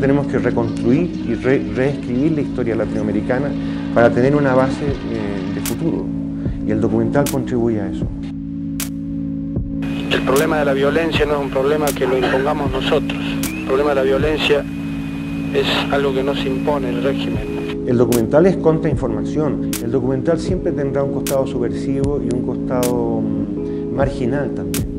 Tenemos que reconstruir y reescribir la historia latinoamericana para tener una base eh, de futuro. Y el documental contribuye a eso. El problema de la violencia no es un problema que lo impongamos nosotros. El problema de la violencia es algo que no se impone el régimen. El documental es contrainformación. El documental siempre tendrá un costado subversivo y un costado mm, marginal también.